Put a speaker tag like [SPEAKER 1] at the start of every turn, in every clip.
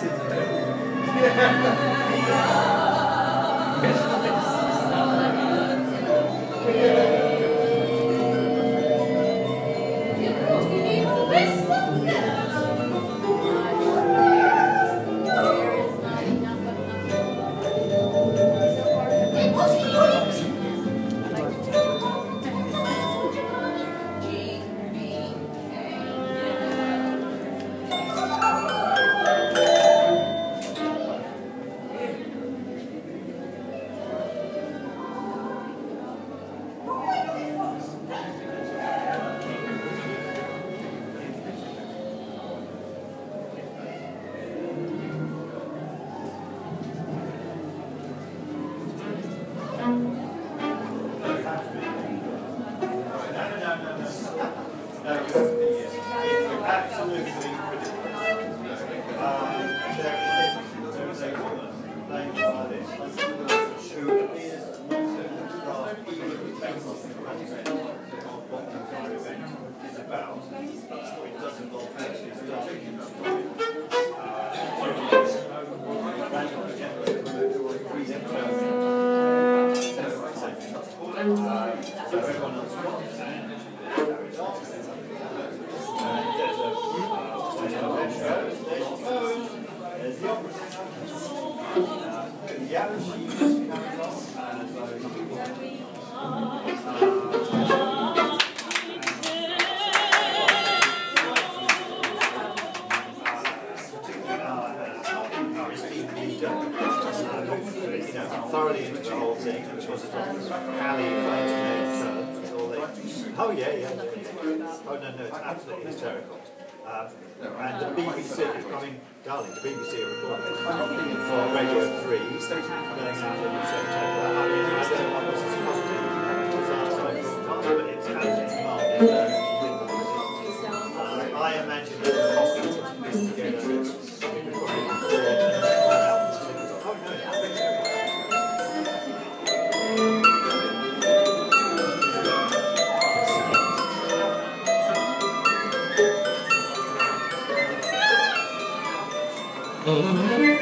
[SPEAKER 1] Yeah. Thoroughly into the whole thing, which was oh yeah, yeah, oh no, no, it's absolutely hysterical. Um, and the BBC, I mean, darling, the BBC are recording it for Radio 3, going out in September. I mean, I don't
[SPEAKER 2] Thank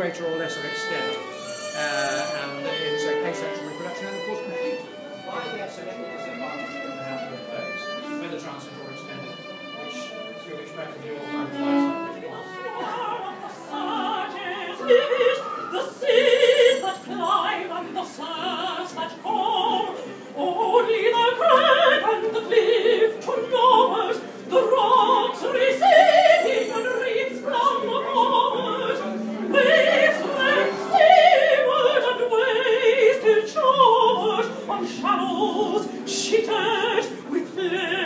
[SPEAKER 2] Greater or lesser extent. Uh, and in say, asexual reproduction, and of course completely by the asexual disadvantage in the haploid phase, whether transient or extended, which through which practically all kinds of life
[SPEAKER 3] The seas that climb and the sands that come, only the crag and the cliff to knowers, the rocks receding shallows sheeted with fair